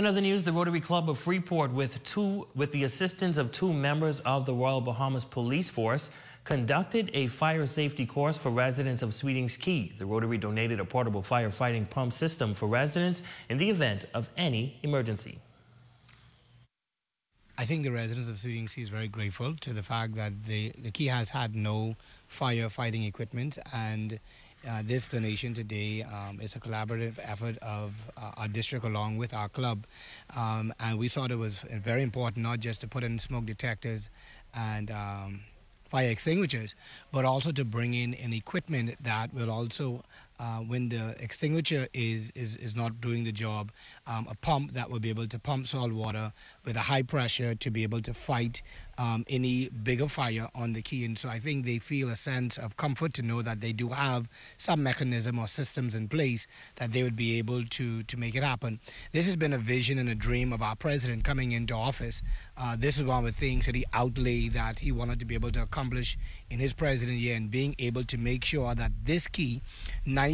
In other news, the Rotary Club of Freeport, with two, with the assistance of two members of the Royal Bahamas Police Force, conducted a fire safety course for residents of Sweetings Cay. The Rotary donated a portable firefighting pump system for residents in the event of any emergency. I think the residents of Sweetings Cay is very grateful to the fact that the, the Key has had no firefighting equipment and uh, this donation today um, is a collaborative effort of uh, our district along with our club. Um, and we thought it was very important not just to put in smoke detectors and um, fire extinguishers, but also to bring in an equipment that will also uh, when the extinguisher is, is, is not doing the job, um, a pump that will be able to pump salt water with a high pressure to be able to fight um, any bigger fire on the key. And so I think they feel a sense of comfort to know that they do have some mechanism or systems in place that they would be able to, to make it happen. This has been a vision and a dream of our president coming into office. Uh, this is one of the things that he outlaid that he wanted to be able to accomplish in his president year and being able to make sure that this key,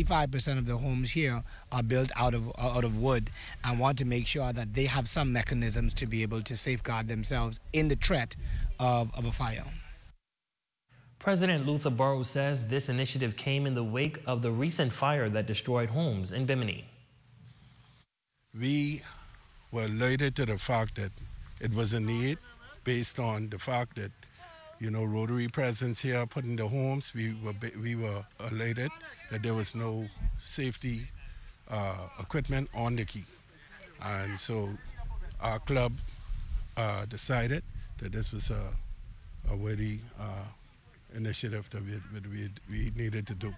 95% of the homes here are built out of out of wood and want to make sure that they have some mechanisms to be able to safeguard themselves in the threat of, of a fire. President Luther Burrows says this initiative came in the wake of the recent fire that destroyed homes in Bimini. We were alerted to the fact that it was a need based on the fact that you know, Rotary presence here putting the homes. We were we were elated that there was no safety uh, equipment on the key, and so our club uh, decided that this was a, a worthy uh, initiative that we, we, we needed to do.